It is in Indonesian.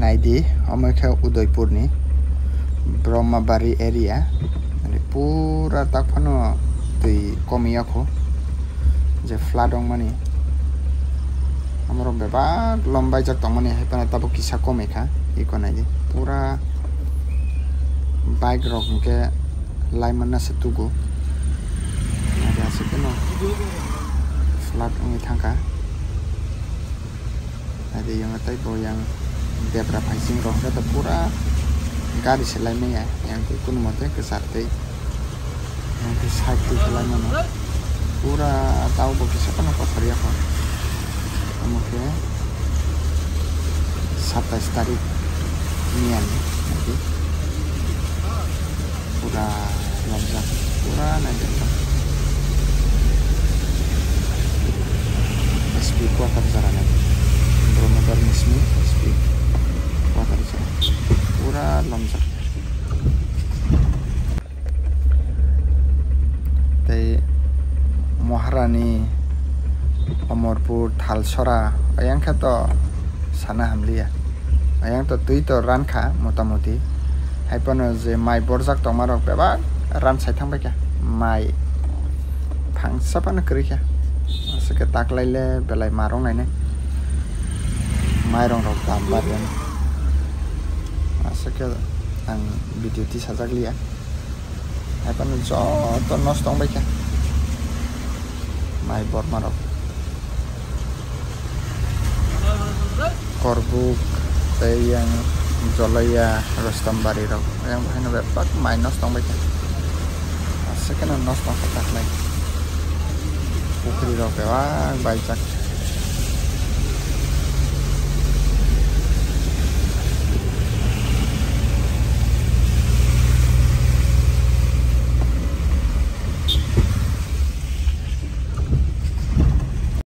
naidi omo udaipur ni brahmabari area pura takfano tui komiyako je flood mani amro bebak lombai jak tongmani haipana tabo kisa komeka iko naidi pura bike rok ke laimana setugu ada sekeno flood ungi thangka ada yang atai bo yang paising roh kata pura gari selai ya. Yang kun mote ke sate. Yang ke sate selai mana pura. Tahu bo bisa kan apa sorry apa? Oke sate tarik nian nanti. Pura. Loncat pura nanti SP kuat sarana modernisme SP पथहरू पुरा लम्छ त्यही महारानी अमरपुर थालसरा अयाङ्खा त साना हामलिया अयाङ त दुई त रानखा मोटामुटी हाइपन जे माइ बरजाक त मारक बेबा रान साइथांबाय क्या माइ फांसापानो सके सेखे ताकलायले बेलाय मारं नायनो माइरं रक दाम बारदों video ti sajak liya haipano joto nos tong kya mai bormarok korbuk yang Jolaya Rostambari rok yang bahina bepak minus tong baca sekarang nos tong lagi pukri rok bewang baicak